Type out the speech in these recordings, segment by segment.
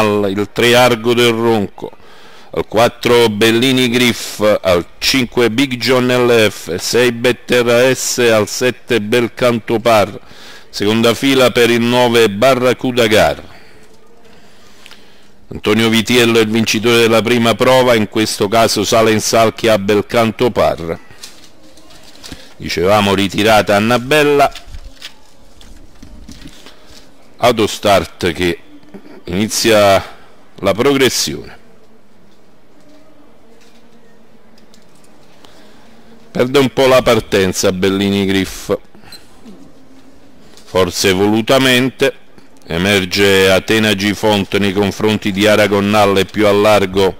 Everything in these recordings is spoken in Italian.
Nall, il 3 Argo del Ronco, al 4 Bellini Griff, al 5 Big John LF, 6 Betterra S, al 7 Belcanto Par, seconda fila per il 9 Barracuda Gar. Antonio Vitiello è il vincitore della prima prova, in questo caso sale in salchi a Belcanto Par. Dicevamo ritirata Annabella. Autostart che inizia la progressione. Perde un po' la partenza Bellini Griff, forse volutamente, emerge Atena Gifont nei confronti di Aragon Nalle più a largo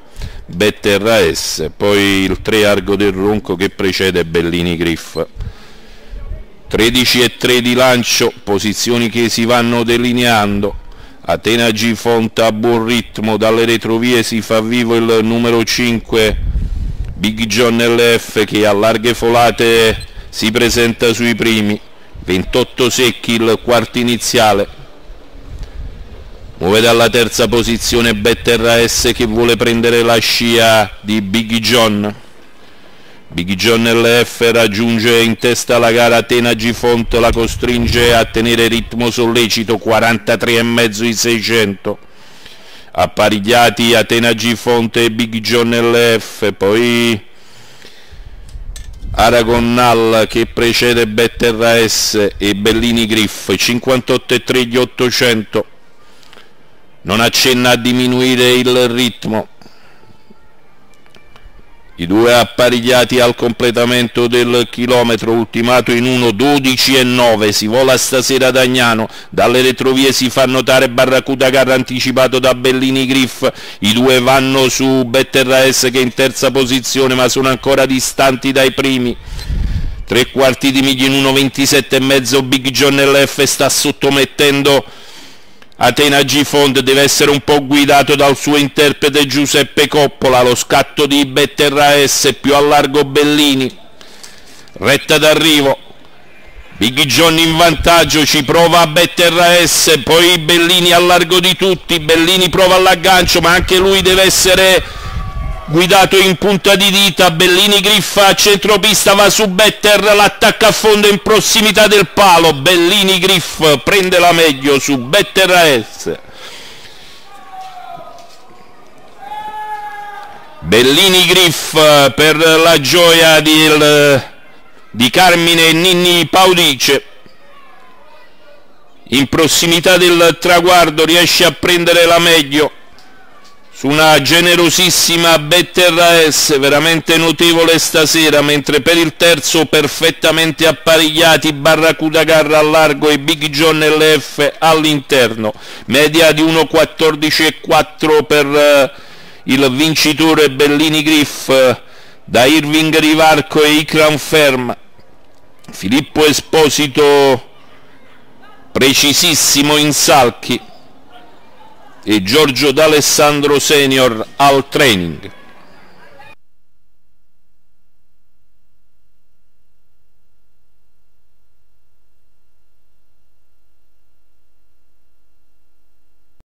Betterra S, poi il 3 Argo del Ronco che precede Bellini Griff. 13 e 3 di lancio, posizioni che si vanno delineando. Atena Gifont a buon ritmo, dalle retrovie si fa vivo il numero 5 Big John LF che a larghe folate si presenta sui primi, 28 secchi il quarto iniziale. Muove dalla terza posizione Betterra S che vuole prendere la scia di Big John. Big John LF raggiunge in testa la gara Atena Gifont, la costringe a tenere ritmo sollecito 43,5 i 600 apparigliati Atena G Fonte e Big John LF, poi Aragon Nall che precede Betterra S e Bellini Griff, 58 e 3 gli 800, non accenna a diminuire il ritmo, i due apparigliati al completamento del chilometro ultimato in 1 12 e 9 si vola stasera ad Agnano. Dalle retrovie si fa notare Barracuda Garra anticipato da Bellini Griff. I due vanno su Betterra S che è in terza posizione ma sono ancora distanti dai primi. Tre quarti di miglia in 1.27 e mezzo Big John LF sta sottomettendo Atena G-Fond deve essere un po' guidato dal suo interprete Giuseppe Coppola, lo scatto di Betterra S più a largo Bellini, retta d'arrivo, Big John in vantaggio, ci prova a Betterra S, poi Bellini a largo di tutti, Bellini prova all'aggancio ma anche lui deve essere guidato in punta di dita, Bellini griffa a centropista, va su Better, l'attacca a fondo in prossimità del palo, Bellini griff, prende la meglio su Better S. Bellini griff per la gioia di, di Carmine e Ninni Paudice. In prossimità del traguardo riesce a prendere la meglio su una generosissima Betterra S, veramente notevole stasera, mentre per il terzo perfettamente apparigliati Barracuda Garra al largo e Big John LF all'interno, media di 1.14,4 per uh, il vincitore Bellini Griff uh, da Irving Rivarco e Ikram Ferma, Filippo Esposito precisissimo in salchi, e Giorgio D'Alessandro Senior al training.